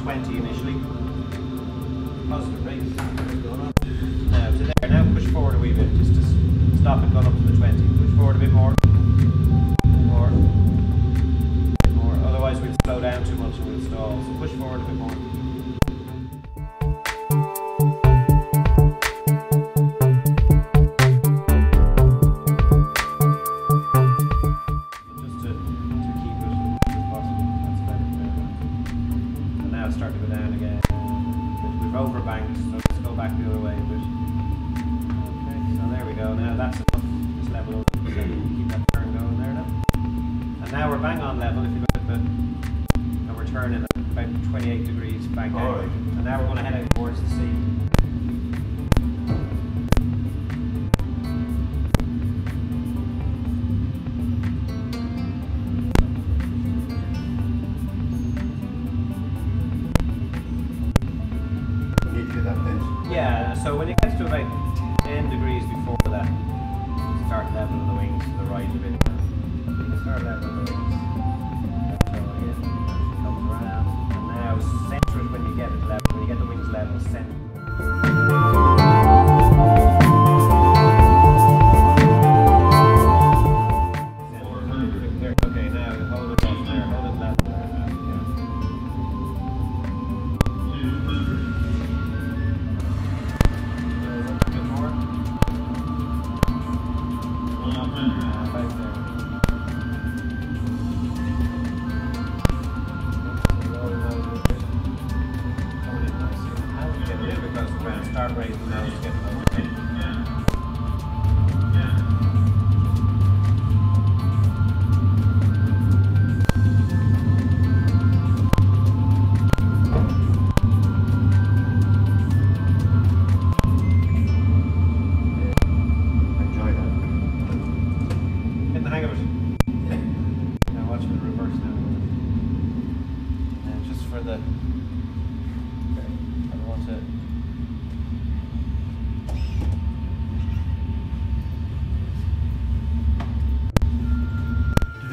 20 initially. Most of the race. Now, to there, now push forward a wee bit, just to stop it going up to the 20. Push forward a bit more. Now to go down again. We've overbanked, so let's go back the other way a bit. Okay, so there we go. Now that's enough. Just level up. So keep that turn going there now. And now we're bang on level. If you look at the, and we're turning about 28 degrees back out. Alright. And now we're going to head out so when it gets to about 10 degrees before that, start leveling the wings to the right a bit. Start leveling the wings. The ground.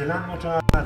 Selam motorlar.